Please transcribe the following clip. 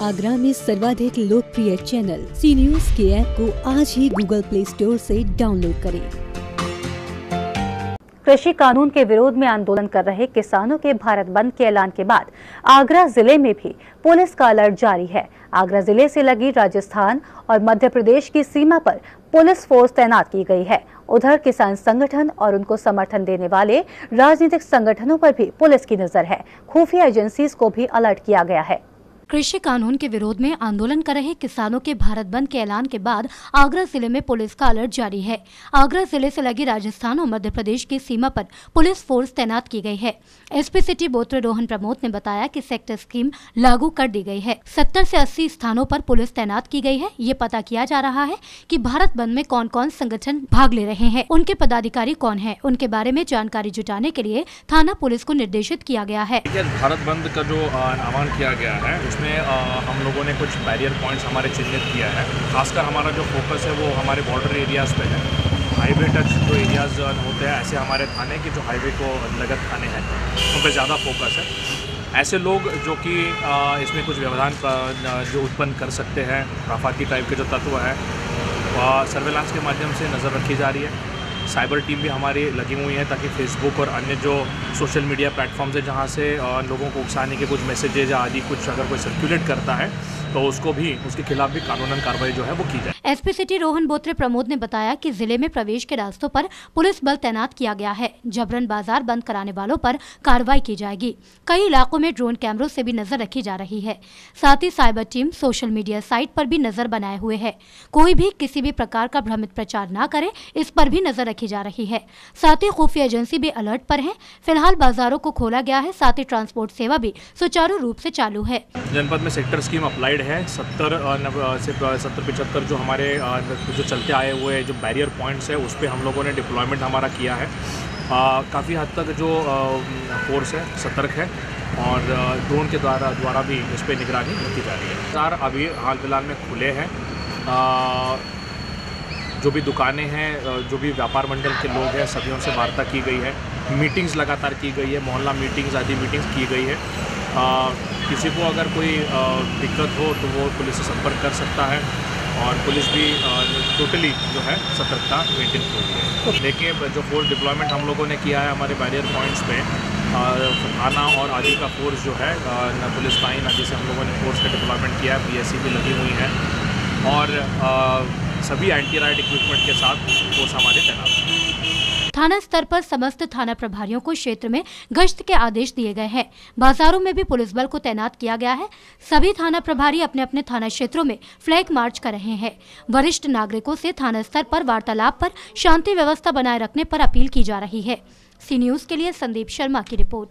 आगरा में सर्वाधिक लोकप्रिय चैनल सी न्यूज़ के ऐप को आज ही गूगल प्ले स्टोर से डाउनलोड करें। कृषि कानून के विरोध में आंदोलन कर रहे किसानों के भारत बंद के ऐलान के बाद आगरा ज़िले में भी पुलिस का अलर्ट जारी है। आगरा ज़िले से लगी राजस्थान और मध्य प्रदेश की सीमा पर पुलिस फोर्स तैनात की गई है। उधर किसान संगठन और उनको समर्थन देने वाले राजनीतिक संगठनों पर भी पुलिस की नज़र है। खुफिया एजेंसीज को भी अलर्ट किया गया है। कृषि कानून के विरोध में आंदोलन कर रहे किसानों के भारत बंद के ऐलान के बाद आगरा ज़िले में पुलिस का अलर्ट जारी है। आगरा ज़िले से लगी राजस्थान और मध्य प्रदेश की सीमा पर पुलिस फोर्स तैनात की गई है। एसपी सिटी बोत्र रोहन प्रमोद ने बताया कि सेक्टर स्कीम लागू कर दी गई है। सत्तर से अस्सी स्थानों पर पुलिस तैनात की गई है। ये पता किया जा रहा है कि भारत बंद में कौन कौन संगठन भाग ले रहे हैं। उनके पदाधिकारी कौन है? उनके बारे में जानकारी जुटाने के लिए थाना पुलिस को निर्देशित किया गया है। भारत बंद का जो आह्वान किया गया है उसमें हम लोगों ने कुछ बैरियर पॉइंट्स हमारे चिन्हित किया है। खासकर हमारा जो फोकस है वो हमारे बॉर्डर एरियाज़ पे है। हाईवे टच जो एरियाज़ होते हैं, ऐसे हमारे थाने के जो हाईवे को लगत थाने हैं, उन पर ज़्यादा फोकस है। ऐसे लोग जो कि इसमें कुछ व्यवधान जो उत्पन्न कर सकते हैं आफाती टाइप के जो तत्व हैं सर्वेलांस के माध्यम से नज़र रखी जा रही है। साइबर टीम भी हमारी लगी हुई है ताकि फेसबुक और अन्य जो सोशल मीडिया प्लेटफॉर्म्स है जहाँ से लोगों को उकसाने के कुछ मैसेजेज आदि कुछ अगर कोई सर्कुलेट करता है तो उसको भी उसके खिलाफ भी कानूनन कार्रवाई जो है वो की जाए। एसपी सिटी रोहन बोत्रे प्रमोद ने बताया कि ज़िले में प्रवेश के रास्तों पर पुलिस बल तैनात किया गया है। जबरन बाज़ार बंद कराने वालों पर कार्रवाई की जाएगी। कई इलाकों में ड्रोन कैमरों से भी नज़र रखी जा रही है। साथ ही cyber team social media site पर भी नज़र बनाए हुए है। कोई भी किसी भी प्रकार का भ्रमित प्रचार न करे इस पर भी नज़र रखी जा रही है। साथ ही खुफिया एजेंसी भी अलर्ट पर है। फ़िलहाल बाजारों को खोला गया है। साथ ही ट्रांसपोर्ट सेवा भी सुचारू रूप से चालू है। जनपद में सेक्टर स्कीम अप्लाइड है, सत्तर से सत्तर, पचहत्तर जो हमारे जो चलते आए हुए जो बैरियर पॉइंट्स है, उस पर हम लोगों ने डिप्लॉयमेंट हमारा किया है। काफ़ी हद तक जो फोर्स है, सतर्क है और ड्रोन के द्वारा द्वारा भी उस पर निगरानी रखी जा रही है। सार, अभी हाल फ़िलहाल में खुले हैं। जो भी दुकानें हैं जो भी व्यापार मंडल के लोग हैं सभी उनसे वार्ता की गई है। मीटिंग्स लगातार की गई है मोहल्ला मीटिंग्स आदि मीटिंग्स की गई है। आ, किसी को अगर कोई दिक्कत हो तो वो पुलिस से संपर्क कर सकता है और पुलिस भी टोटली जो है सतर्कता मेंटेन रही है। देखिए जो फोर्स डिप्लॉयमेंट हम लोगों ने किया है हमारे बैरियर पॉइंट्स पे थाना और आदि का फोर्स जो है पुलिस लाइन आदि से हम लोगों ने फोर्स का डिप्लॉयमेंट किया है पी भी लगी हुई है। और सभी एंटी राइड इक्विपमेंट के साथ फोर्स हमारे तैनात थाना स्तर पर समस्त थाना प्रभारियों को क्षेत्र में गश्त के आदेश दिए गए हैं। बाजारों में भी पुलिस बल को तैनात किया गया है। सभी थाना प्रभारी अपने अपने थाना क्षेत्रों में फ्लैग मार्च कर रहे हैं। वरिष्ठ नागरिकों से थाना स्तर पर वार्तालाप पर शांति व्यवस्था बनाए रखने पर अपील की जा रही है। सी न्यूज़ के लिए संदीप शर्मा की रिपोर्ट।